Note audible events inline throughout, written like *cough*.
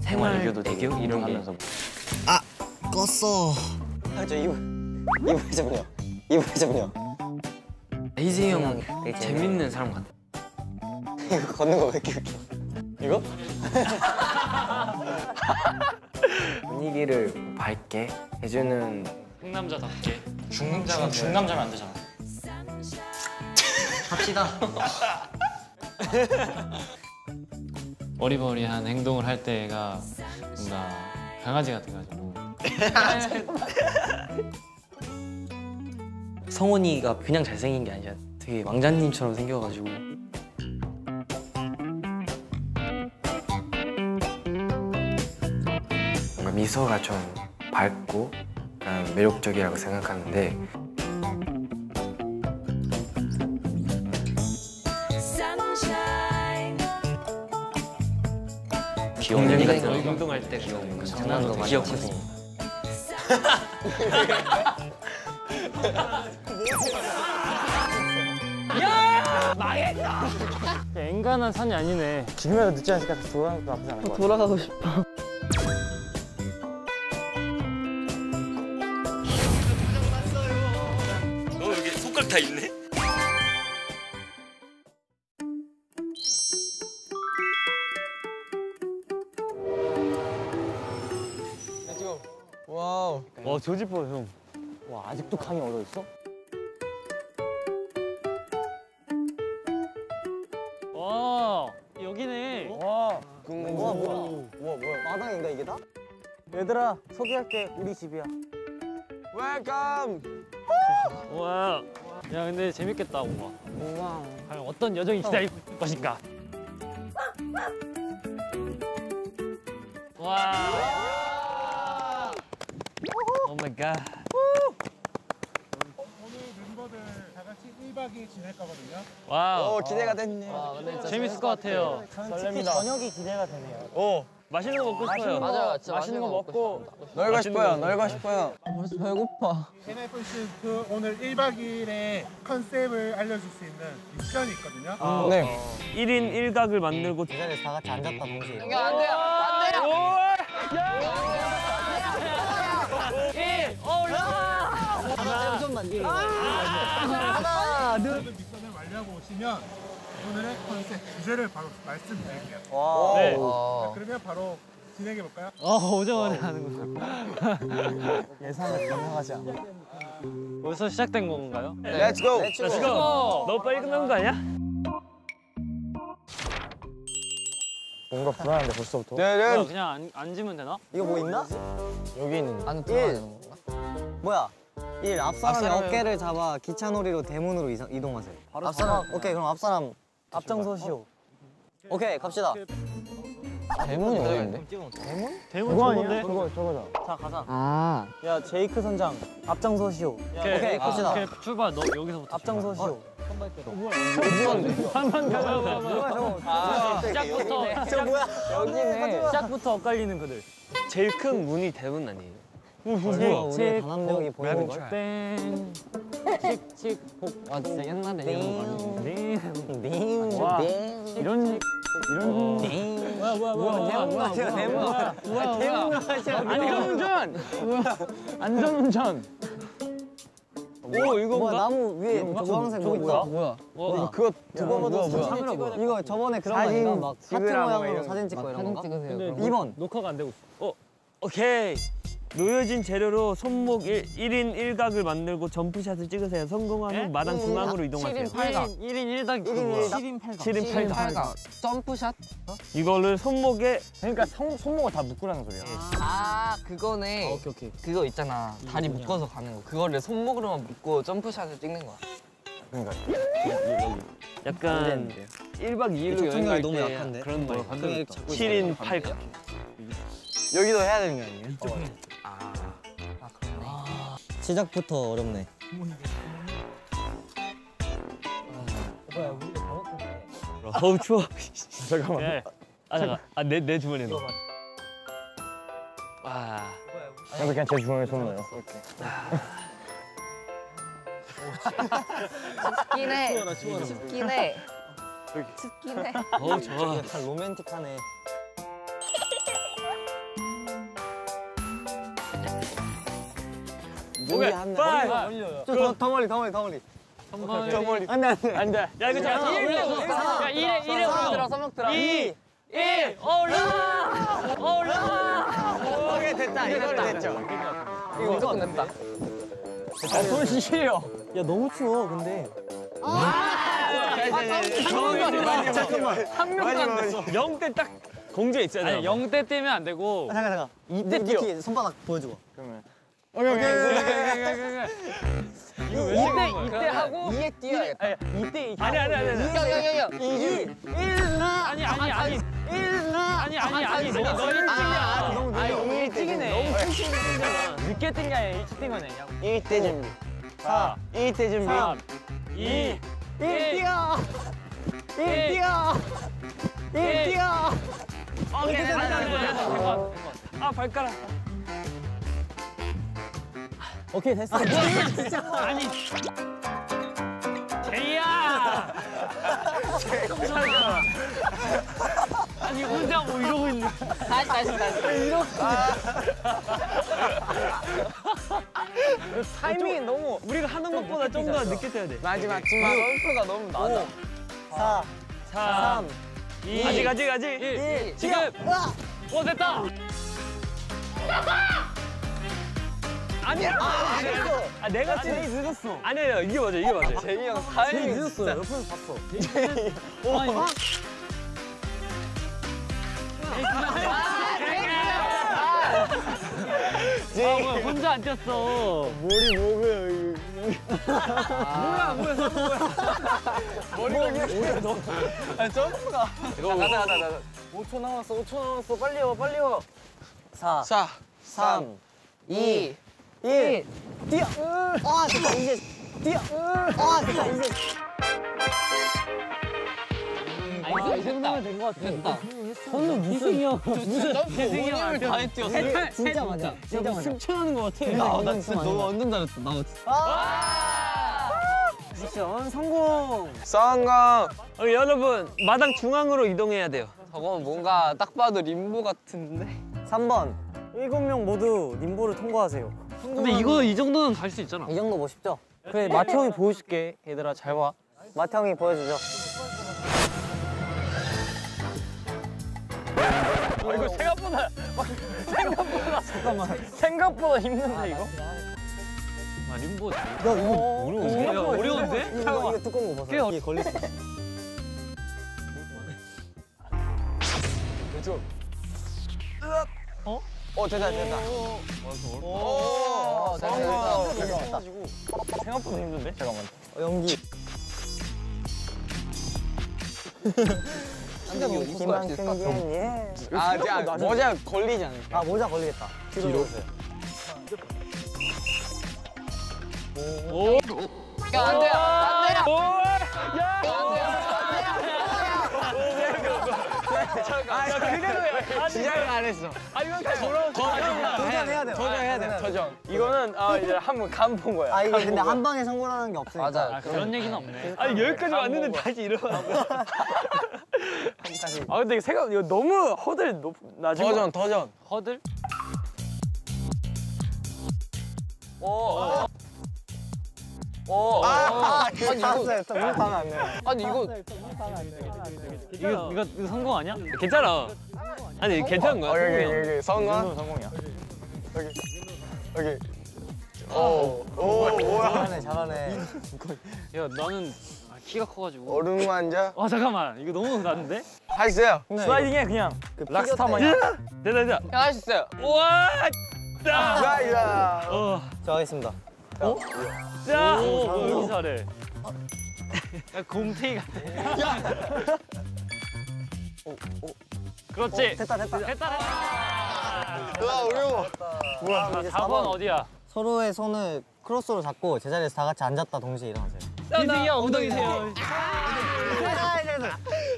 생활 애교도 되게 애교 이런 게. 하면서 껐어. 저 이브 이브 잠깐요. 이브 잠깐요. 희재 형 되게 재밌는 사람 같아. *laughs* 이거 걷는 거 왜 이렇게 웃겨? 이거? *laughs* 분위기를 밝게 해주는 상남자답게. 중남자가. 중남자면 안 되잖아. 합시다. *laughs* 어리버리한 행동을 할 때가 뭔가 강아지 같아가지고. *laughs* 성원이가 그냥 잘생긴 게 아니라 되게 왕자님처럼 생겨가지고. 뭔가 미소가 좀 밝고 약간 매력적이라고 생각하는데 귀여운 같은 행동할 때 귀여운 장난도 많이 귀엽거든. 엔간한 산이 아니네 지금이라도 늦지 않으니까 돌아가는 거 나쁘지 않을 것 같아. 돌아가고 싶어. 조지퍼 형 와 아직도 강이 얼어 있어? 와 여기네 와. 와 뭐야? 와 뭐야? 마당인가 이게 다? 얘들아 소개할게 우리 집이야. Welcome. 와. 야 근데 재밌겠다 뭔가 우와. 과연 어떤 여정이 기다릴 것인가 와 oh my god wow 오 기대가 됐네. 재밌을 것 같아요 설렙니다. 저녁이 기대가 되네요. 오 맛있는 거 먹고 싶어요 맞아, 진짜 맛있는 거 먹고 놀고 싶어요. 놀고 싶어요. NFC 그 오늘 1박 2일의 컨셉을 알려줄 수 있는 미션이 있거든요. 네. 1인 1각을 만들고 이 자리에서 다 같이 앉았다 동시에. 모든 미션을 완료하고 오시면 오늘의 컨셉 주제를 바로 말씀드릴게요. 와. 네. 자, 그러면 바로 진행해 볼까요? 어 오자마자 하는 거 예상을 가능하지 않아. 벌써 시작된 건가요? Let's go. Let's go! 너무 빨리 끝나는 거 아니야? 뭔가 불안한데 벌써부터. 네, 그냥 안, 앉으면 되나? 이거 뭐 있나? 여기 있는. 안에 들어가야 되는 건가? 뭐야? 1. 앞사람의 앞사람의- 어깨를 잡아 기차놀이로 대문으로 이사, 이동하세요. 앞사람. 오케이 그럼 앞사람 앞장서시오. 오케이 갑시다. 대문이 어디인데? 대문 저건데? 저거 저거다. 자 가자. 아. 야 제이크 선장 앞장서시오. 오케이, 오케이 갑시다. 오케이, 출발 너 여기서부터 앞장서시오. 한번 가면 뭐야 저거? 아, 시작부터 저 뭐야? 여기네. 시작부터 엇갈리는 그들 제일 큰 문이 대문 아니에요? 제일 우리의 단한 명이 보이는 걸. 땡 칙칙 와 진짜 옛날에 이런 거. 이런 이런 네. 뭐야 뭐야 뭐야 대문 마셔 대문. 뭐야 대문 마셔. 안전운전 안전운전 오 뭐야 이건가? 나무 위에 주황색 뭐 있다. 뭐야? 어, 그거 두고 봐도 뭐야, 사진 뭐야. 찍어야 돼. 이거 저번에 그런 거 아닌가? 막 하트 모양으로 사진 찍고 이런 사진 건가? 찍으세요. 근데 그럼. 2번. 녹화가 안 되고 있어 어 오케이 놓여진 재료로 손목 1, 1인 1각을 만들고 점프샷을 찍으세요 성공한 후 마당 중앙으로 이동하세요 7인 8각. 1인 1각 1인 7인 8각. 7인 8각 점프샷? 이거를 손목에 그러니까 손, 손목을 다 묶으라는 소리야. 아 그거네. 오케이 오케이 그거 있잖아. 다리 묶어서 가는 거. 그거를 손목으로만 묶고 점프샷을 찍는 거야. 그러니까 약간 1박 2일로 이쪽 여행 갈 너무 때 약한데? 그런 거 이렇게 잡고 7인 8각 여기도 해야 되는 거 아니에요? 시작부터 어렵네. 어우 추워 잠깐만 아 잠깐 아내 내 주머니에 넣어 와 형도 그냥 제 주머니에 손 넣어요. 춥긴 해. 춥긴 해. 춥긴 해. 어우 좋아 약간 로맨틱하네. 오케이. 파이. 좀더 더 멀리 더 멀리 더 멀리. 더 멀리. 안돼 안돼. 안 돼. 야 이거 잘. 야, 이래 이래 올려들어 써먹더라. 2 1 올라 올라. 오케이 됐다 이거 됐죠. 이거 무조건 냈다. 손 시려. 야 너무 추워 근데. 잠깐만. 한 명도 안 됐어. 0대 딱 공지에 있잖아. 아니 0대 뛰면 안 되고 아, 잠깐 잠깐. 이때 뛰어. 손바닥 보여주고. 이때 이때 하고 2에 뛰어야겠다. 이때 아니 아니 아니. 아니. 야야야야. 아니 아니 아니 아니 아니 아니 너너 일찍이야 너무 아 이거 일찍이네. 늦게 뛴게 아니라 일찍 뛴 거네. 1대 준비. 4, 1대 준비. 3, 2 1 뛰어. 1 뛰어. 1 뛰어. 오케이 아 발가락. 오케이 됐어. 아니 제이야 아니 혼자 뭐 이러고 있는 다시 다시 다시. *laughs* 타이밍이 너무 우리가 하는 것보다 좀 더 늦게 뛰어야 돼. 마지막 마지막 점프가 너무 낮아. 4, 3 2 아직 아직 아직. 1 지금 오 됐다 아니야. 아 내가 제일 늦었어. 아니에요 이게 맞아 이게 맞아. 제이 형 타이밍 늦었어. 옆에서 봤어. 아니 아 뭐야 혼자 안 뛰었어 머리 뭐고요 점프가. 가자 가자 가자. 5초 남았어. 5초 남았어. 빨리 와. 빨리 와. 4, 4 3 2 1. 뛰어. 아, 됐다. 이제 뛰어. 아, 됐다. 이제 아이 정도면 된거 같아 됐다 저는 무슨 형 무슨 재승이 뛰었어 다 뛰었어. 진짜 맞아. 진짜 맞아. 승천하는 거 같아 야, 나 진짜 너 완전 잘했어. 나 미션 성공. 성공. 어, 여러분 마당 중앙으로 이동해야 돼요. 저건 뭔가 딱 봐도 림보 같은데. 3번. 7명 모두 님보를 통과하세요. 근데 이거 이 정도는 갈 수 있잖아 이 정도 멋있죠? 그래, 마태 형이 보여줄게. 얘들아, 잘 봐. 마태 형이 보여주죠. 아, 이거 생각보다 생각보다 잠깐만 생각보다 힘든데 이거? 아 림보 잘 야, 이거 어려운데? 야, 어려운데? 이거, 이거, 이거 두꺼운 거 벗어. 이게 걸릴 수 있어. 어 됐다 됐다. 오, 됐 다 됐다. 생각보다 힘든데? 잠깐만. 어, 연기. 기만큼 긴 예. 아, 진짜 모자 걸리지 않을까? 아, 모자 걸리겠다. 뒤로. 오 야, 안 돼요, 안돼 아 그대로 해. 시작을 안 했어. 아 이건 다시 돌아오지. 도전해야 돼. 도전해야 돼, 도전. 이거는 아 이제 한번 간 본 거야. 아, 이게 근데 한 방에 성공하는 게 없으니까. 맞아. 아, 그런 얘기는 없네 아니 여기까지 왔는데 다시 일어나. *laughs* 아 근데 이거 생각 이거 너무 허들 높 낮은 거. 도전, 도전. 허들? 오. 오. 아, 아니 이거 알았어요. 또 물가면 안 돼요. 아니 이거 이거 이거 이거 성공 아니야? 괜찮아. 아니 괜찮은 거야. 여기 성공이야. 여기 성공. 성공이야. 여기 여기. 오. 오. 잘하네, 잘하네. *laughs* 야 나는 아, 키가 커가지고 얼음 환자. 와 잠깐만 이거 너무 낮은데? 하셨어요. 슬라이딩 해 그냥. 그 락스타 마냥. 됐다 됐다. 형 하셨어요. 우와. 짜. 야, 야. 어. 저 하겠습니다. 짜. 오, 오, 오, 여기 잘해. 야 곰탱이 같아 그렇지 됐다, 됐다. 됐다 됐다 와, 어려워. 자, 4번 어디야? 서로의 손을 크로스로 잡고 제자리에서 다 같이 앉았다 동시에 일어나세요. 희승이 형 엉덩이 세요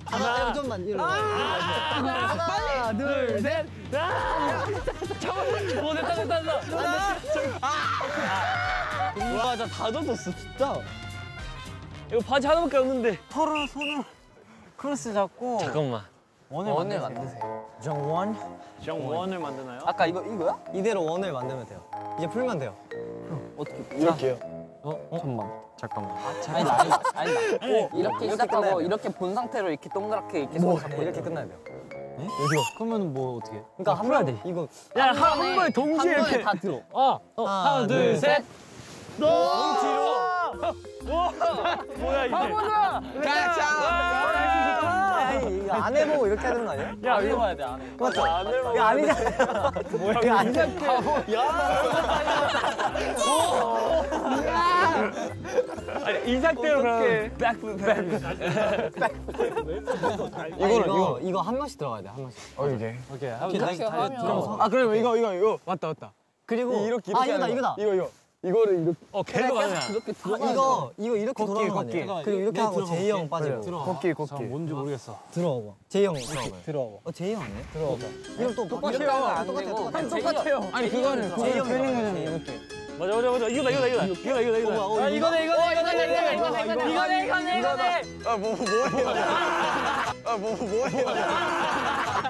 하나, 좀만 일로. 하나, 둘, 셋. 오 됐다 됐다 됐다 와, 나 다 젖었어, 진짜. 이거 바지 하나밖에 없는데. 서로 손을 크로스 잡고 잠깐만. 원을 원을 만드세요. 정원. 정 원을 만드나요? 아까 이거 이거야? 이대로 원을 만들면 돼요. 이제 풀면 돼요. 아니 나 아니 나 이렇게 시작하고 이렇게 본 상태로 이렇게 동그랗게 이렇게 손 잡고 이렇게 끝나야 돼요. 그러면은 뭐 어떻게? 그러니까 한 번, 이거 야, 한 번에 동시에 한 번에 이렇게. 다 들어. 어, 어, 하나, 둘, 셋. 뭐야 이게? 아니, 이거 안 해보고 이렇게 하는 거 아니야? 야, 안 이거 해봐야 돼, 안 해. 맞죠? 이거 아니잖아. 뭐야? 이거 아니잖아. 아니, 이 상태로 그럼 백프 백프. 이거는 이거 이거 한 명씩 들어가야 돼, 한 명씩. 어 이게 이렇게 하면 아, 그럼 이거 이거 이거 맞다 맞다. 그리고 이렇게 아, 이거다 이거다. 이거 이거 이거를 이렇게 어 걔도 아니야 이렇게 들어가 아, 이거 이거 이렇게 돌아가는 거 아니야? 그리고 이렇게 네, 하고 제이 형 네, 빠지고. 들어와 걷길 걷길 뭔지 모르겠어. 들어와봐. 제이 형 이렇게 들어와봐 어 제이 형 아니야? 들어와봐. 이럼 또 똑같아요. 똑같아요. 똑같아요. 똑같아요. 아니 그거는 제이 형 되는 거잖아 이렇게. 맞아 맞아 맞아. 이거다 이거다 이거다. 이거다 이거다. 이거네 이거네 이거네 이거네 이거네 이거네 이거네 아뭐 뭐예요? 아뭐 뭐예요?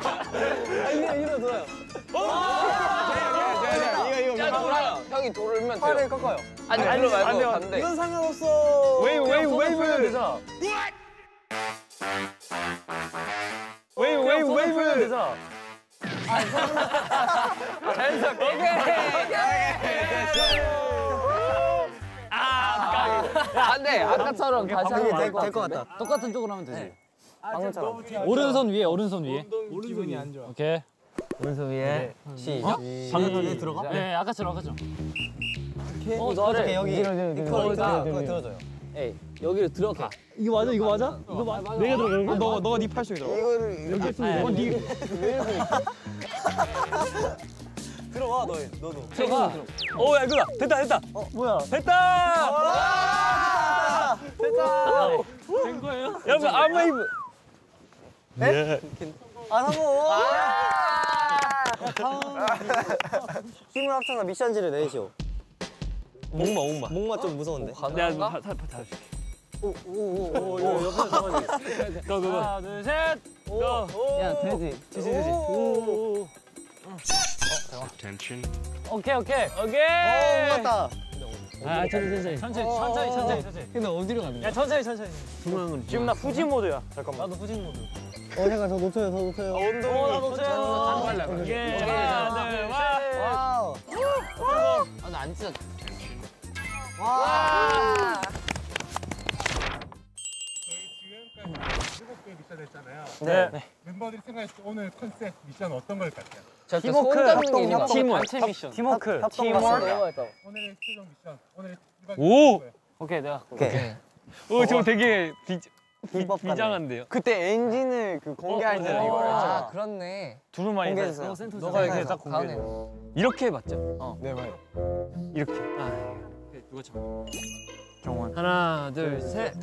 아 이거 이거 돌아요 오 어! 아, 이거 이거 이거 돌아요 형이 돌면 돼요. 팔을 꺾어요. 아니 아니 안 돼요. 반대. 이건 상관없어. 웨이브, 웨이브, 웨이브. 되잖아. 웨이브, 웨이브, 웨이브. 되잖아. 자연스럽게. 안돼 아까처럼 다시 하면 될것 같다. 똑같은 쪽으로 하면 되지. 방금처럼. 오른손 위에 오른손 위에. 기분이 안 좋아. 오케이. 오른손 위에 시작. 방금 들어가? 네 아까처럼 아까처럼. 어 너를 여기 그거 들어줘요. 에이 여기로 들어가. 이거 맞아, 이거 맞아? 이거 맞아? 내가 들어가는 거? 너, 너가 네 팔뚝에 들어가. 이거를 어, 니 들어와 너 너도. 들어가. 오, 야, 이거다. 됐다, 됐다. 어 뭐야? 됐다! 됐다. 된 거예요? 여러분, 아메이브. 아 성공. 힘을 합쳐서 미션지를 내시오. 목마, 목마. 목마 좀 무서운데. 내가 다, 다, 다, 다. 오오오 오 옆에 잡아야지. Go, go, go. 하나 둘 셋. Go. 야 되지. 되지 되지. 오케이 오케이. 오케이! 오 맞다. 아, 천천히, 천천히. 천천히 천천히 천천히 천천히. 근데 어디로 가는 야 천천히 천천히. 중앙으로. 지금 나 후진 모드야. 나도 후진 모드. 어 잠깐 저 놓쳐요 저 놓쳐요. 어 놓쳐요. 오케이. 하나, 둘, 와. Wow. 아나안 찢어. 와. 지금까지 일곱 개 미션 했잖아요. 네. 멤버들이 생각했을 때 오늘 컨셉 미션 어떤 것 같아요? 팀워크 팀워크. 팀워크. 같습니다. 오늘의 최종 미션 오늘 1박 오! 2일 오케이 내가. 오케이. 오, 저거 되게 비, 비법. 비장한데요. 그때 엔진을 그 공개할 어, 때는 어. 이걸 아 했잖아 그렇네. 두루마리. 공개해주세요. 너가 이렇게 딱 공개해. 이렇게 해봤죠? 어. 네 맞아요 이렇게. 아, 누가 쳐? 정원. 하나, 둘, 셋.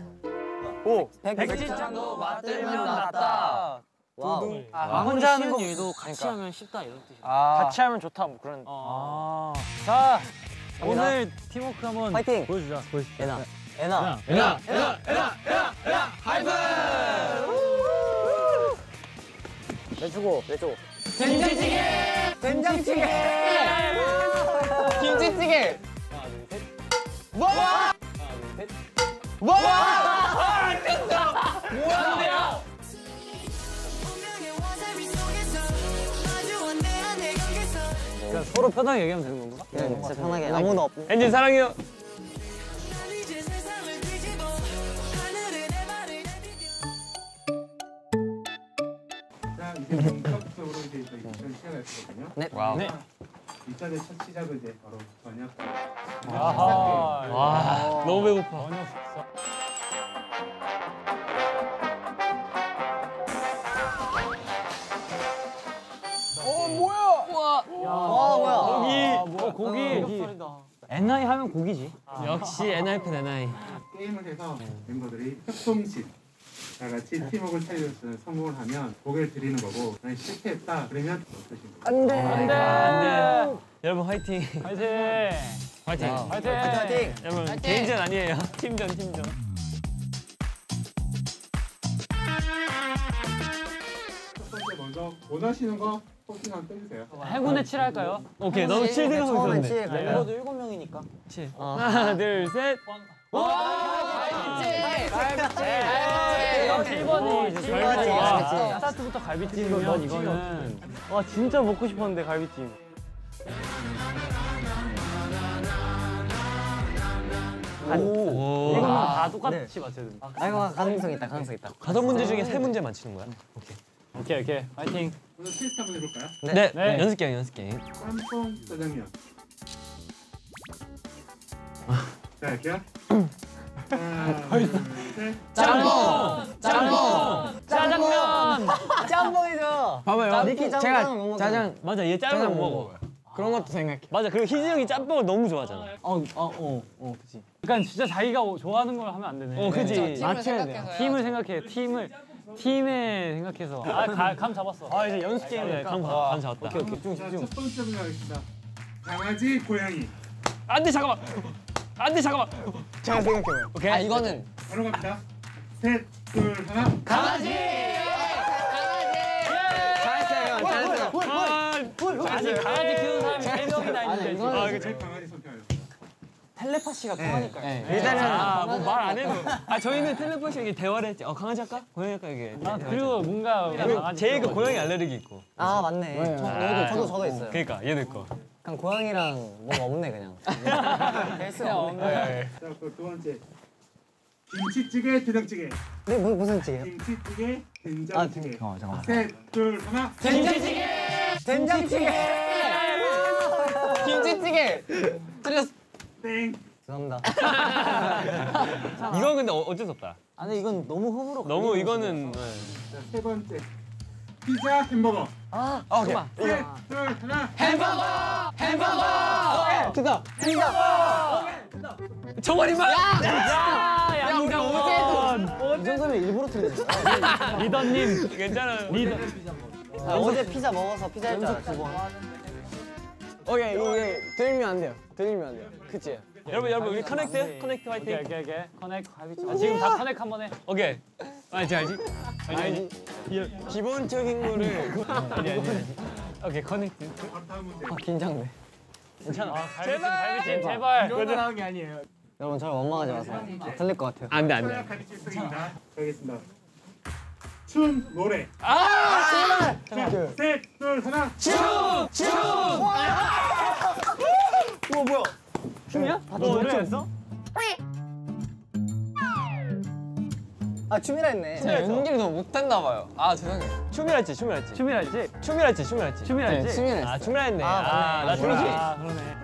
백지장도 맞들면 낫다. Wow. 아, 혼자 하는 거 일도 같이 하면 쉽다 이런 뜻이야. 같이 하면 좋다 뭐 그런 아. 자 오늘 팀워크 한번 파이팅. 보여주자. 보여주자. 에나. 에나. 에나 에나 에나 에나 하이브. 내주고 내주고. 된장찌개. 된장찌개. 김치찌개. 운명의 와사비 속에서 마주한 내 안의 경계선 그냥 서로 편하게 얘기하면 되는 건가? 네, 진짜 편하게 아무도 없. 엔진 사랑해요. 본격적으로 이제 저희 미션 시작할 거거든요. 네. Wow. 네. 미션의 첫 시작은 이제 바로 저녁. 아하. 와, 너무 배고파. 우와. 와 뭐야? 고기. 어, 고기. 엔하이픈 하면 고기지. 역시 NIP NI. 게임을 해서 멤버들이 협동식 다 같이 팀워크를 차리면서 성공을 하면 고개를 드리는 거고 만약 실패했다 그러면 어떠신가요? 안돼. 안돼. 안돼. 여러분 화이팅. 파이팅. 화이팅. 파이팅. 파이팅. 여러분 화이팅! 개인전 아니에요. 팀전 팀전. 첫 번째 먼저 원하시는 거 포팅 한번 빼주세요. 행운의 칠 할까요? 오케이 너무 칠 생각하고 처음에 있었는데. 치에 걸려도 일곱 명이니까. 하나 둘 셋. 이거 7번이 이제 칠번이 갈비찜. 갈비찜. 와, 스타트부터 갈비찜이면 이거는 와 진짜 먹고 싶었는데 갈비찜. 오. 이거는 다 똑같이 맞춰야 된다. 아 이거 가능성 있다 가능성 있다. 다섯 문제 중에 세 문제 맞히는 거야? 오케이 오케이 파이팅. 오늘 테스트 한번 해볼까요? 네. 네. 연습 게임 연습 게임. 짬뽕 짜장면. *laughs* 자 할게요. 하나, 둘, 셋. 짬뽕! 짬뽕! 짜장면! 짬뽕이죠. 봐봐요. 니키 짬뽕 제가 못 먹어. 짜장 맞아 얘 짜장 못못 먹어. 그런 것도 생각해. 맞아 그리고 희진 형이 짬뽕을 너무 좋아하잖아. 어 어어 그치. 그러니까 진짜 자기가 좋아하는 걸 하면 안 되네. 어 그지. 맞춰야 돼요. 팀을 생각해. 팀을 팀에 생각해서. 아, 가- 감 잡았어. 아 이제 연습 네, 게임이니까. 감, 감 잡았다. 오케이 오케이 중 자. 첫 번째 문제 가겠습니다. 강아지, 고양이. 안돼 잠깐만. 안돼 잠깐만. 제가 생각해봐요. 오케이. 아 이거는 바로 갑니다. 셋, 둘, 하나. 잘했어요 잘했어요. 아니, 강아지 키우는 사람이 세 명이나 있는데. 아, 이거 제 강아지 선택하요. 텔레파시가 통하니까. 일단은 아뭐 말 안 해도. 아 저희는 텔레파시 이게 대화를 했지. 어 강아지 할까? 고양이 할까 이게. 아, 그리고 뭔가 강아지 제이가 키우고 고양이 알레르기 있고. 아 맞네. 저, 저도 저도 저도 있어요. 그러니까 얘들 거. 그냥 고양이랑 뭐가 없네 그냥. 헬스가 없네. 자, 그두 번째. 김치찌개, 된장찌개. 네 무, 무슨 찌개요? 김치찌개, 된장찌개. 어 잠깐만. 셋, 둘, 하나. 된장찌개. 김치찌개. 땡. 죄송합니다. *laughs* 이건 근데 어, 어쩔 수 없다. 아니 이건 너무 호불호. 너무 이거는. 네. 자, 세 번째. 피자, 햄버거. 아 오케이. 셋, 둘, 하나. 피자. 정원이만. 야, 양정원! 이 정도면 일부러 틀리지. *laughs* 리더님. 괜찮아. 리더. 아, 어제 피자 먹어서 피자 했잖아. 두 번. 오케이 이게 들리면 안 돼요. 들리면 안 돼요. 그치? 여러분 여러분 우리 connect connect 오케이, 화이팅. 오케이, 오케이. connect 갈비찜. 아, 지금 다 connect 한 번 해. 오케이. 알지 알지. 아니 기본적인 거를 *laughs* 알지 알지. 오케이 커넥트. 아 긴장돼. 괜찮아. 갈비찜, 갈비찜, 제발. 나온 게 아니에요. 여러분 저를 원망하지 마세요. 틀릴 것 같아요. 안돼 안돼. 가겠습니다. 춤, 노래. 아! 자, 셋, 둘, 하나. 춤이야? 아, 노래했어? 아 춤이라 했네. 연기를 너무 못했나 봐요. 아 죄송해요. 춤이라 했지 춤이라 했지. 춤이라 했지? 춤이라 했어. 아 춤이라 했네. 아. 아나 춤이지. 아, 그러네.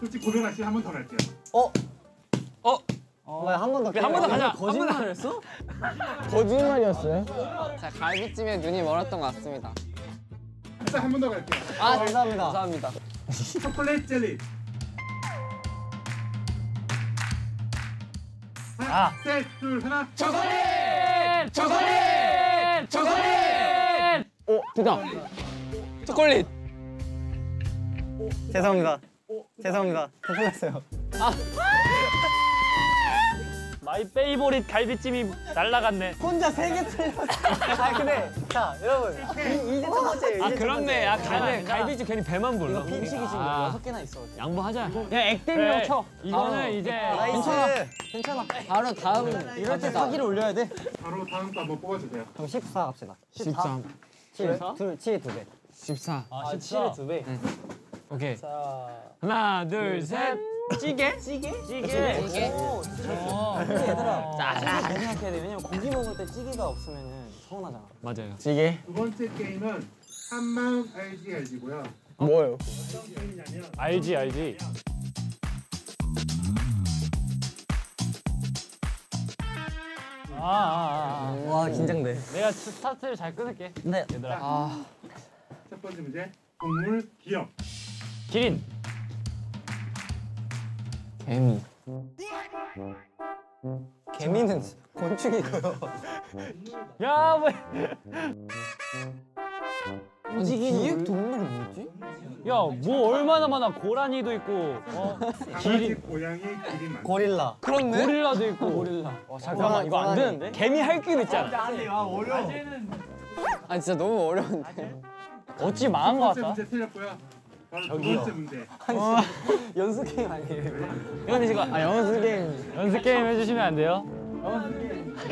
솔직히 고백하시 한번 더 갈게요. 뭐야 한번 더. 한번 더 가자. 거짓말 했어? 거짓말이었어요? 자, 갈비찜에 눈이 멀었던 것 같습니다. 일단 한 번 더 갈게요. 아 감사합니다. 감사합니다. 초콜릿 젤리. 하나, 셋, 둘, 하나. 초콜릿! 초콜릿! 초콜릿! 오 됐다. 초콜릿. 죄송합니다. 죄송합니다. 저 틀렸어요. My favorite 갈비찜이 날라갔네. 혼자 세 개 틀렸어. 아 근데 자 여러분 이, 이제 첫 번째예요. 아 이제 첫 그렇네. 번째. 아 갈비 갈비찜 괜히 배만 불러. 이거 음식이 지금 아. 여섯 개나 있어. 양보하자. 야 그래, 액땜이라고 쳐. 이거는 이제 nice. 괜찮아. 바로 다음 이럴 때 사기를 올려야 돼. 바로 다음 거 한번 뽑아주세요. 그럼 14 갑시다. 13. 7, 둘, 7, 두 배. 14. 아, 7의 두 배. 오케이. 자, 하나 둘 셋. 찌개. 찌개? 찌개. 이게 근데 얘들아, 짜 생각해야 돼. 왜냐면 고기 먹을 때 찌개가 없으면은 서운하잖아. 맞아요. 찌개. 두 번째 게임은 한마음 알지 알지고요. 뭐예요? 어떤 게임이냐면 알지, 알지. 아, 아, 아, 와 긴장돼. 아. 내가 스타트를 잘 끊을게. 네. 얘들아. 아, 첫 번째 문제 동물 기억. 기린. 개미. 개미는 곤충이고요. *laughs* 야, 왜? 기획 동물이 뭐지? 야, 뭐 얼마나 많아. 고라니도 있고, 어, 강아지, 고양이, 기린 많. 고릴라. 고릴라도 있고, 고릴라. 잠깐만 이거 안 되는데? 개미 할 길 있잖아. 아 진짜 너무 어려운데. 어찌 망한 거 같다. 두 번째 문제. 연습 게임 아니에요? 이건 지금 아 연습 게임 연습 게임 해주시면 안 돼요?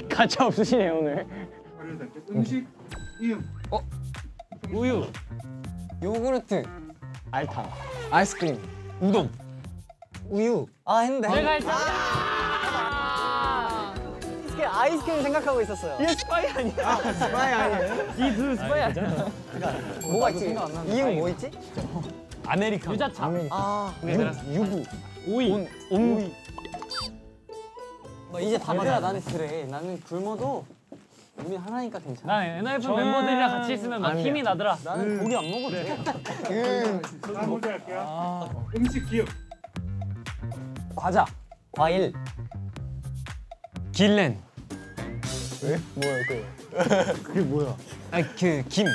가차 없으시네 오늘. 음식 이음. 우유. 요구르트. 알탕. 아이스크림. 우동. 우유. 아 했는데. 내가 했잖아. 이게 아이스크림 생각하고 있었어요. 이게 스파이 아니야? 스파이 아니에요? 이두 스파이 아니야? 뭐가 있지? 이응 뭐 있지? 아메리카노. 유자차. 아 유 부. 오이. 오이. 뭐 이제 다 맞아. 나는 그래. 나는 굶어도 우리 하나니까 괜찮아. 난 NF 멤버들이랑 같이 있으면 막 힘이 나더라. 나는 고기 안 먹어도 돼. 다음 문제 할게요. 음식 기억. 과자. 과일. 길렌. *laughs* 아그 김. 길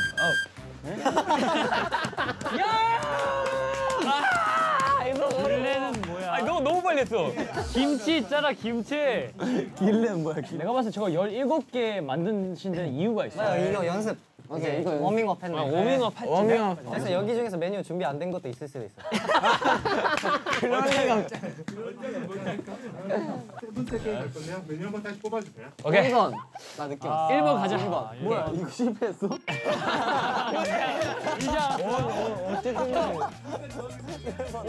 *laughs* 했어. 김치 있잖아 김치. 길레는 뭐야? 길레. 내가 봤을 때 저거 17개 만드신 데는 이유가 있어. 나 이거 연습. 오케이, 이거 워밍업 했네. 워밍업 했지. 워밍업. 그래서 여기 중에서 메뉴 준비 안 된 것도 있을 수도 있어. 그럴 리가. 세 번째 게임 할 건데요. 메뉴 한번 다시 뽑아주세요. 오케이. 1번. 나 느낌 왔어. 1번 가자. 1번. 뭐야? 이거 실패했어? *laughs*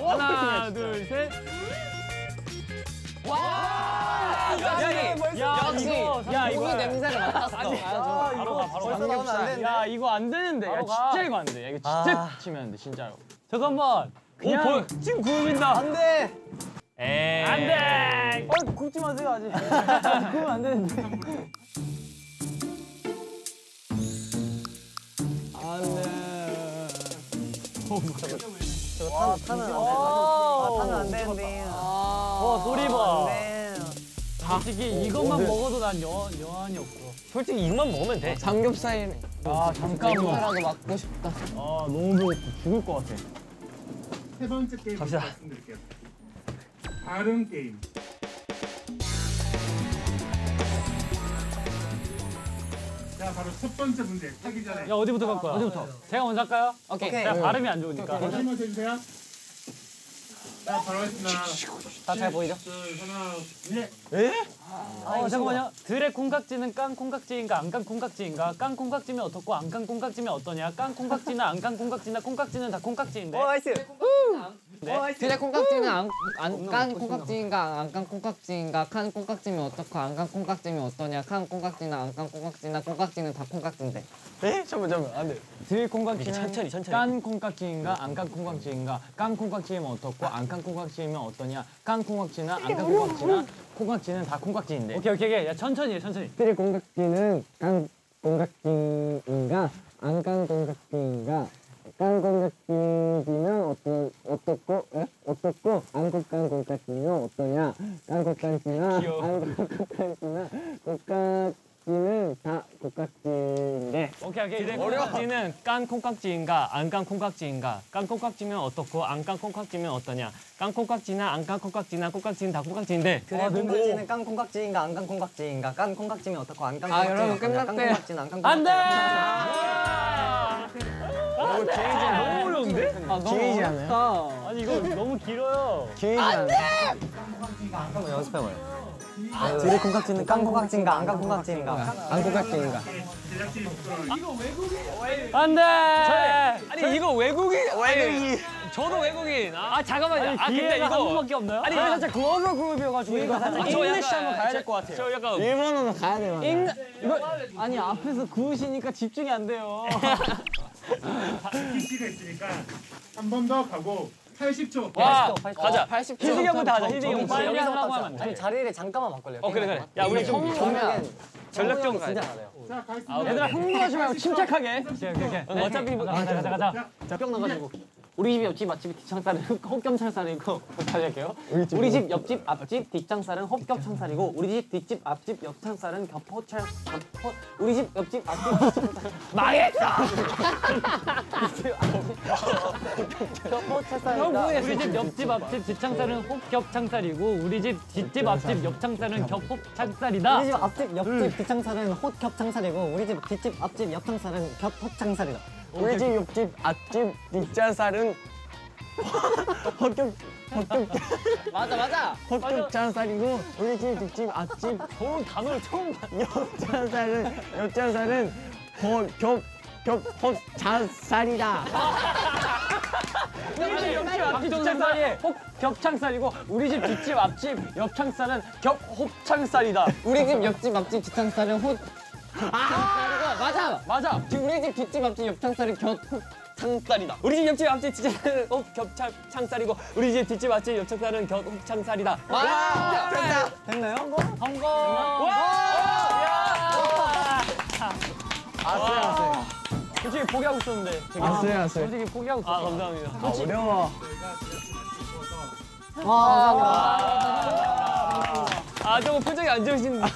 하나 둘 셋. 야 역시 이거 야 이거 냄새를 맡았어. 바로 가 바로 벌써 나오면 안 되는데. 야 이거 안 되는데. 야. 진짜 이거 안 돼. 야 이거 진짜 아. 치면 안 돼 진짜로. 잠깐만. 그냥 오, 보, 지금 구름인다. 안 돼. 에이. 안 돼. 어, 굽지 마세요 아직. *laughs* 구우면 안 되는데. 저거 타는 안 돼. 아, 타는 안 되는데. 어 소리 봐. 네. 솔직히 이것만 먹어도 난 여, 여한이 없어. 솔직히 이만 먹으면 돼. 삼겹살이네. 아 잠깐만. 이거라도 먹고 싶다. 아 너무 배고파 죽을 것 같아. 세 번째 게임 말씀드릴게요. 발음 게임. 바로 첫 번째 문제 하기 전에 야 어디부터 갈 거야? 어디부터? 제가 먼저 할까요? 오케이. 제가 발음이 안 좋으니까. 다시 한번 해주세요. 자, 바로 하겠습니다. 다 잘 보이죠? 둘, 하나, 네. 어 잠깐만요. 들의 콩깍지는 깐 콩깍지인가 안 깐 콩깍지인가? 깐 콩깍지면 어떻고 안 깐 콩깍지면 어떠냐? 깐 콩깍지나 안 깐 콩깍지나 콩깍지는 다 콩깍지인데. 어, nice. 들의 콩깍지는 안, 안, 깐 콩깍지인가 안깐 콩깍지인가 깐 콩깍지면 어떻고 안깐 콩깍지면 어떠냐 깐 콩깍지나 안깐 콩깍지나 콩깍지는 다 콩깍지인데 에? 잠깐만 잠깐만 안 돼. 들 콩깍지는 천천히, 천천히. 깐 콩깍지인가 안 깐 콩깍지인가? 깐 콩깍지면 어떻고 안깐 콩깍지면 어떠냐? 깐 콩깍지나 안깐 콩깍지나 콩깍지는 다 콩깍지인데. 오케이 오케이 오케이. 야 천천히 해 천천히. 띠리 공각기는 깡 공각기인가 안깡 공각기인가 깡 공각기면 어떠 어떻고 에? 어떻고 안국깡 공각기면 어떠냐 깡 공각기나 안깡 공각기나 공각기는 다 공각기인데 오케이 오케이. 들의 콩깍지는 깐 콩깍지인가 안 깐 콩깍지인가? 깐 콩깍지면 어떻고 안 깐 콩깍지면 어떠냐? 깐 콩깍지나 안 깐 콩깍지나 콩깍지는 다 콩깍지인데. 그래 콩깍지는 깡 콩깍지인가 안 깐 콩깍지인가 깐 콩깍지면 어떻고 안깐 아, 콩깍지면 여러분, 어떠냐 깐. 콩깍지는 안깐안 돼. 콩깍지는 너무 어려운데? 아 너무 어렵다 아니 이거 너무 길어요. 기회지 않아 한번 연습해봐요. 들의 콩깍지는 깐 콩깍지인가 안 깐 콩깍지인가 안 제작진 이 부끄러워. 안 돼. 아니 이거 외국인 외국인. 저도 외국인. 아, 아 잠깐만요. 아, 근데 이거- 한 번밖에 없나요? 아니 저희 살짝 글로벌 그룹이어가지고 이거 살짝 저 English 한번 가야 될 것 같아요. 저 약간 일본어는 가야 돼잉 이거 아니 앞에서 구우시니까 집중이 안 돼요. PC가 있으니까 한 번 더 가고 80초. 와 80초. 가자. 80초 희승이 형부터 하자. 희승이 형 빨리. 하라고 하면 안 아니 돼. 자리를 잠깐만 바꿀래요. 어 그래 그래. 야 우리 좀 정면 전략적으로 진짜 가야 돼. 자, 가겠습니다. 얘들아 흥분하지 말고 침착하게. 오케이 오케이 오케이. 어차피 가자 가자 가자. 자, 뿅 나가지고. 우리 집 옆집 맛집 뒷창살은 *laughs* 헛겸창살이고 *laughs* 다시 할게요. 우리 집 옆집 앞집 뒷창살은 헛겹창살이고 우리 집 뒷집 앞집 옆창살은 겹호철 겹호 우리 집 옆집 앞집 뒷창살은 *laughs* 망했다. 겹호철살이다. 우리 집 옆집 앞집 뒷창살은 혹겹창살이고 우리 집 뒷집 앞집 옆창살은 겹혹창살이다. 우리 집 앞집 옆집 뒷창살은 헛겹창살이고 우리 집 뒷집 앞집 옆창살은 겹헛창살이다. 우리 집 옆집 앞집 뒷자살은 *laughs* 헛격 헛격 맞아 맞아. 헛격 자살이고 우리 집 뒷집 앞집 저런 단어를 처음 봐. 옆자살은 옆자살은 헛겹겹 헛자살이다. 우리 집 옆집 앞집 뒷창살이 혹겹창살이고 우리 집 뒷집 앞집 옆창살은 겹혹창살이다. 우리 집 옆집 앞집 뒷창살은 호. 아 맞아. 맞아. 우리 집 뒷집 앞집 옆창살은 곁. 창살이다. 우리 집 옆집 앞집 뒷창살은 혹겹창 창살이고 우리 집 뒷집 앞집 옆창살은 겹혹창살이다. 맞아. 됐나요? 성공. 아세요 아세요. 솔직히 포기하고 있었는데. 아세요 아세요. 솔직히 포기하고 있었어. 아 감사합니다. 아 어려워. 아 저거 표정이 안 좋으신데.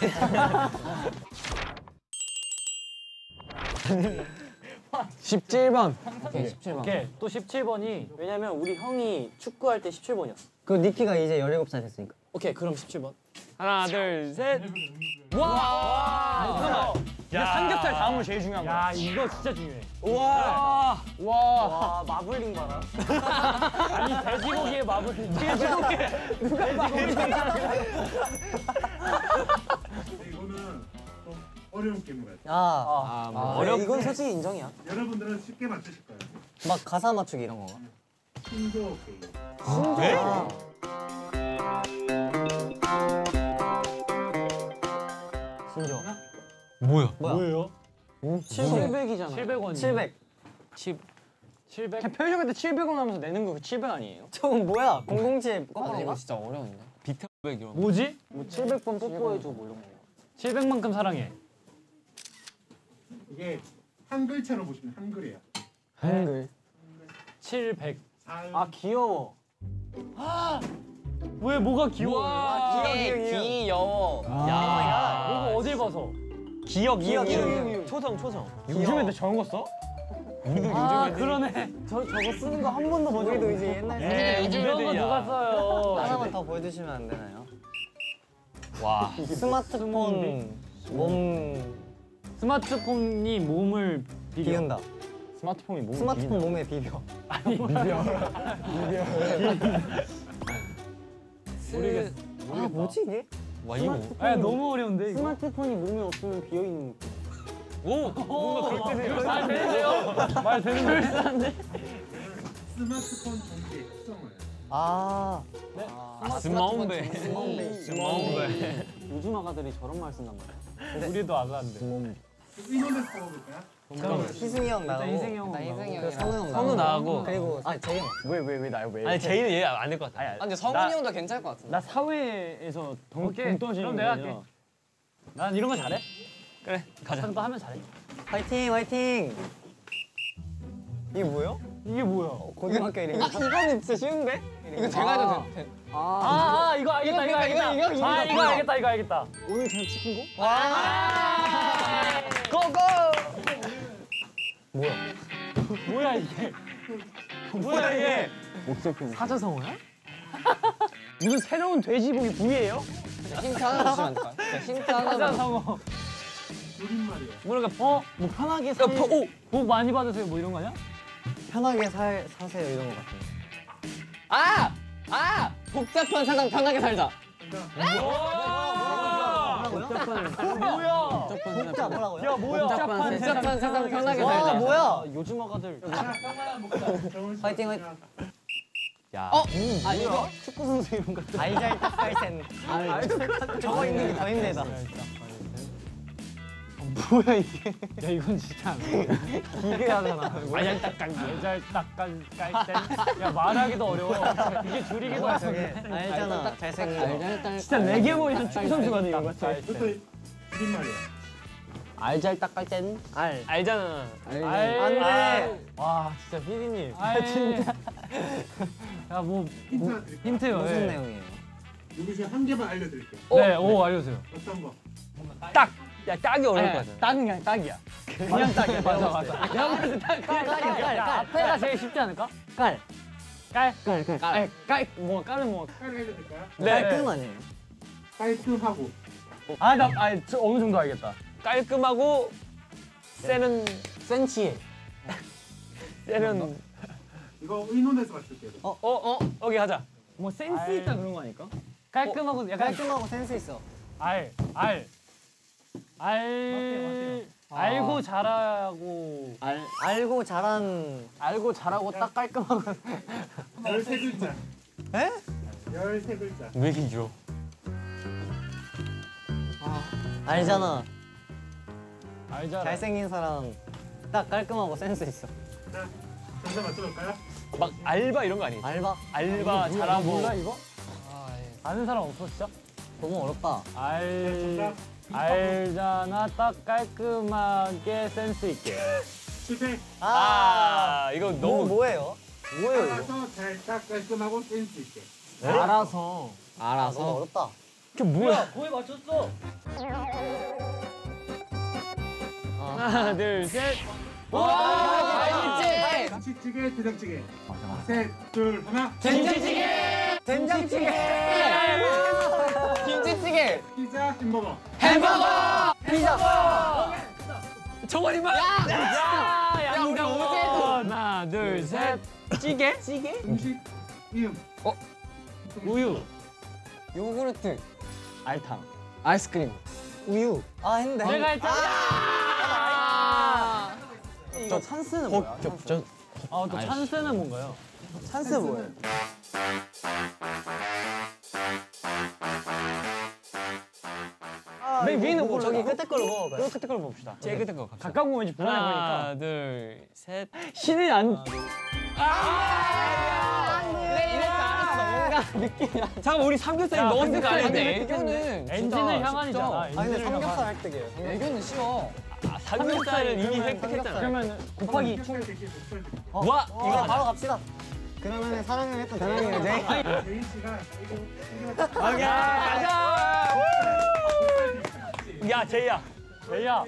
17번. 오케이 17번. 오케이. 또 17번이 왜냐면 우리 형이 축구할 때 17번이었어. 그 니키가 이제 17살 됐으니까. 오케이 그럼 17번. 하나 둘 셋. 와. 야 삼겹살 다음으로 제일 중요한 거야. 야 이거 진짜 중요해. 와. 와 마블링 봐라. *laughs* 아니 돼지고기에 마블. 돼지고기. 이거는 좀 어려운 게임 같아요. 아, 아, 어려. 이건 솔직히 인정이야. 여러분들은 쉽게 맞추실 거예요. 막 가사 맞추기 이런 거. 신조 게임. 신조야. 신조. 뭐야? 뭐예요? 700이잖아. 700원. 700. 700. 편의점 때 700원 하면서 내는 거 700 아니에요? *laughs* 저건 뭐야? 007 아, 이거 거꾸로인가? 진짜 어려운데. 비타백 이런. 뭐지? 뭐 700번 뽀뽀해 줘 뭐 이런 거. 700만큼 사랑해. 이게 한 글자로 보시면 한글이에요. 한글. 700. 살, 아 귀여워. 왜 뭐가 귀여워? 예, 귀여워. 야, 이거 어딜 봐서? 기억 기억, 기억. 기억. 초성 초성. 요즘 애들 저런 거 써? 아 그러네. 저 저거 쓰는 거 한 번도 본 적도 이제 옛날 에이, 요즘 애들이야. 누가 써요? 하나만 더 보여주시면 안 되나요? 와. 스마트폰 몸 스마트폰이 몸을 비벼. 비운다. 스마트폰이 뭐? 스마트폰 몸에 비벼. 모르겠어. 아 뭐지 이게? 와 이거. 아 너무 어려운데 이거. 스마트폰이 몸에 없으면 비어 있는. 오. 뭔가 그렇게. 말 되는데요? 말 되는데? 스마트폰 전기의 특성을 아 스마운베. 스마운베. 스마운베. 요즘 아가들이 저런 말 쓴단 말이야. 우리도 아가인데. 의논해서 뽑아볼까요? 그럼 희승이 형 나오고. 희승이 형. 나 희승이 그 형이랑. 선우 형 선우 나하고. 그리고 아 재영. 왜왜 왜 나요 왜? 아니 제이는 얘 안 될 것 같아. 아 근데 성훈이 형도 괜찮을 것 같은데. 나 사회에서 동. 동떨어지는 그럼 내가. 할게. 난 이런 거 잘해. 그래 가자. 또 하면 잘해. 화이팅 화이팅. 이게 뭐야? 이게 뭐야? 고등학교 이름. 아 이거는 진짜 쉬운데? 이거 제가 해도 돼. 돼. 아, 아 이거 알겠다 이거 알겠다. 이거, 이거, 아 이거. 이거 알겠다 이거 알겠다. 오늘 잘 치킨 거? 뭐야 이게? 뭐야 이게? 사자성어야? 무슨 새로운 돼지고기 부위예요? 힌트 하나 주시면 안 될까요? 네, 힌트 하나만. 사자성어. 뭐랄까 어? 뭐 편하게 살. 복, 복 많이 받으세요 뭐 이런 거 아니야? 편하게 살 사세요 이런 거 같은데. 아! 아! 복잡한 세상 편하게 살자. 뭐야? 복자 뭐라고요? 야 뭐야? 복잡한 세상. 복잡한 세상 편하게 와 살자. 뭐야? 요즘 아가들. 씨 화이팅 화이팅. 야. 어? 아 이거? 축구 선수 이름 같아. 알잘 딱깔센. 저거 있는 게 더 힘들다. 뭐야 이게? 야 이건 진짜 안 돼. 기괴하잖아. 알잘딱깔 예잘딱깔 깔땐. 야 말하기도 어려워. 이게 줄이기도 할 저게? 알잖아. 잘생긴 거. 알잘딱. 진짜 내게머리한 축구 선수 같은 거 같아. 그것도 줄임말이에요. 알잘딱깔 땐 알. 알잖아. 알. 안 돼. 와 진짜 피디님. 알. 진짜. 야 뭐 힌트 하나 드릴까요? 힌트요. 무슨 네. 내용이에요? 여기 중에 한 개만 알려드릴게요. 네, 오 알려주세요. 어떤 거? 딱! 야 딱이 어려울 것 같아. 딱은 그냥 딱이야. 그냥 딱이야. 맞아 맞아. 내가 봤을 때 딱. 깔, 깔, 깔, 깔. 앞에가 제일 쉽지 않을까? 깔. 깔. 깔, 깔. 깔. 깔, 뭐 깔은 뭐. 깔 알려드릴까요? 깔끔 아니에요? 깔끔하고 아, 나, 아, 저 어느 정도 알겠다. 깔끔하고 세는 센치해. *laughs* 세는 이거 의논해서 맞출게요. 어어 오케이 하자. 뭐 센스 있다 그런 거 아닐까? 깔끔하고 약간 깔끔하고 센스 있어. 알, 알, 알, 알고 잘하고 알, 알고 잘한, 알고 잘하고 딱 깔끔하고. *laughs* 13글자. 에? 13글자. 왜 이렇게 길어? 알잖아. 알잖아. 잘생긴 사람 딱 깔끔하고 센스 있어. 자, 정답 맞춰볼까요? 막 알바 이런 거 아니지? 알바? 알바 잘하고 몰라 이거? 아는 사람 없어 진짜? 너무 어렵다. 알. 알잖아 딱 깔끔하게 센스 있게. 실패. 아 이거 뭐, 너무 뭐 예요? 뭐예요, 이거? 알아서 잘딱 깔끔하고 센스 있게. 알아서. 아, 알아서. 너무 어렵다. 그게 뭐야? 거의 맞췄어. 하나 둘 셋. 김치찌개, 된장찌개. 셋, 둘, 하나. 된장찌개! 된장찌개! 김치찌개. 피자, 햄버거. 정원이만. 야, 야, 우리 어제도. 하나, 둘, 셋. 찌개? 음식 이름. 우유. 요구르트. 알탕. 아이스크림. 우유. 아, 했는데. 내가 했잖아. 저 찬스는 뭐야? 찬스. 아, 또 찬스는 뭔가요? 찬스 뭐예요? 맨 위는 뭐 저기 끝에 걸로 먹어봐요. 끝에 걸로 봅시다. 제일 끝에 거. 가까운 거 왠지 불안해 보니까. 하나 둘 셋. 신이 안. 잠깐 우리 삼겹살이 야, 넣었는데 안 했네. 애교는 엔진을 향한이잖아. 아 근데. 삼겹살 할 때게요. 애교는 쉬워. 아, 삼겹살은 이미 획득했잖아. 그러면 곱하기 되게. 와 이거 이거. 바로 갑시다. 그러면 사랑을 했던 사랑을 이제. 제인 씨가 이거 오케이 가자. 야 제이야. 제이야.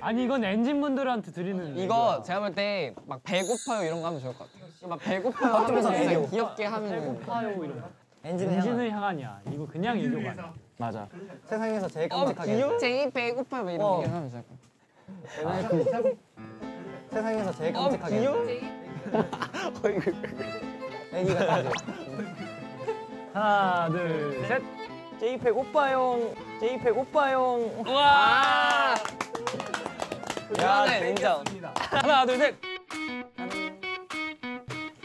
아니 이건 엔진 분들한테 드리는. 이거 제가 볼 때 막 배고파요 이런 거 하면 좋을 것 같아요. 막 배고파요 하면서 그냥 귀엽게 하면 파요 이런. 거. 엔진을 향한. 엔진을 향한이야. 이거 그냥. 위해서 맞아. 세상에서 제일 깜찍하게. 제이 배고파요 막 이런 어. 얘기 하면 좋을 것 같아 요. 그 세상에서 제일 깜찍하게. 애기가 따져. 하나, 둘, 셋. 제이팩 오빠용. 제이팩 오빠용. 와. 야 인정. 하나 둘 셋.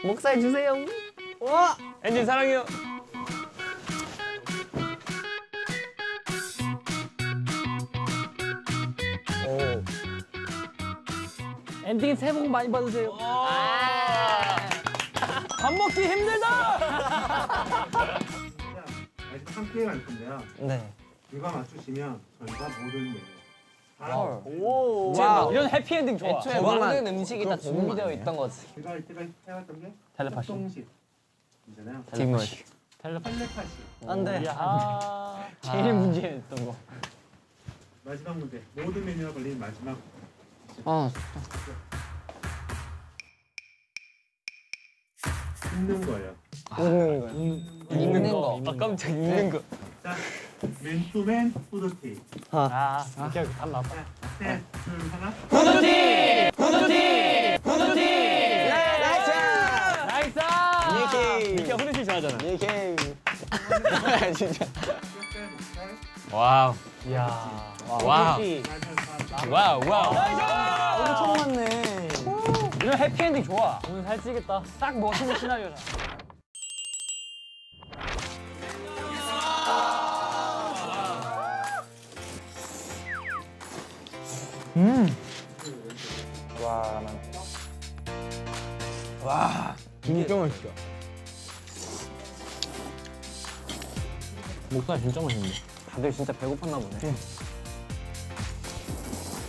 목살 주세요. 엔진 사랑해요. 엔딩 새해 복 많이 받으세요. 밥 먹기 힘들다. 아직 게임 할 건데요. 네. 이거 맞추시면 저희가 모든 메뉴 다 오. 이런 해피엔딩 좋아. 애초에 모든 음식이 다 준비되어 있던 거지. 제가 이때가 해왔던 게 텔레파시. 협동심 이잖아요. 뒷맛이. 텔레파시. 텔레파시 안 돼. 야, 제일 문제였던 거. 마지막 문제 모든 메뉴가 걸린 마지막 아, 읽는 거예요. 웃는 거야. 읽는 거. 아 깜짝 읽는 거. 자, 맨투맨 후드티. 아, 오케이. 답 나왔다. 셋, 둘, 하나. 후드티. 후드티. 후드티. Nice! Nice! 이게 니키가 후드티 좋아하잖아. 이게 진짜. *laughs* Wow. 이야. Wow. 넷, wow wow. 엄청 많네. 이런 해피엔딩 좋아. 오늘 살찌겠다. 딱 멋있는 시나리오잖아. 진짜 맛있어. 목살 진짜 맛있네. 다들 진짜 배고팠나 보네.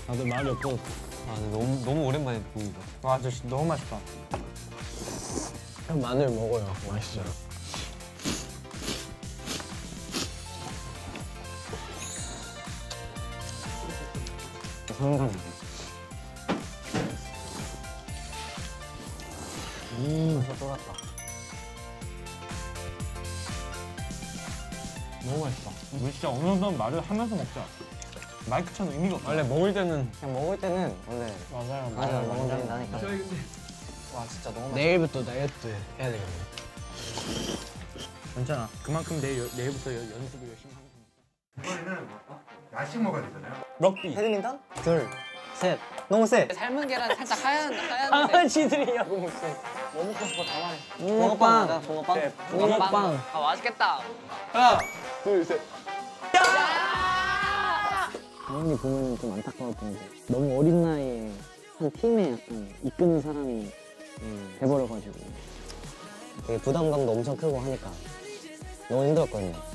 다들 말이 없어. 아 근데 너무 너무 오랜만에 보이다. 와, 저 진짜 너무 맛있다. 저 마늘 먹어요. 맛있어요. 성감. 너무 맛있다. 우리 진짜 어느 정도는 말을 하면서 먹자. 마이크처럼 의미가 없어. 원래 먹을 때는 그냥 먹을 때는 원래 맞아요. 맞아 너무 나니까. 와 진짜 너무 내일부터 다이어트 해야 되겠네. 괜찮아. 그만큼 내일 내일부터 여- 연습을 열심히 하면 되니까. 이번에는 야식 먹어야 되잖아요. 럭비. 배드민턴? 둘, 셋. 너무 세. 삶은 계란 살짝 하얀 하얀. 강아지들이야. 붕어빵 하자. 붕어빵. 붕어빵. 아 맛있겠다. 당연히 보면 좀 안타까웠던 게 너무 어린 나이에 한 팀에 약간 이끄는 사람이 돼버려가지고 되게 부담감도 엄청 크고 하니까 너무 힘들었거든요.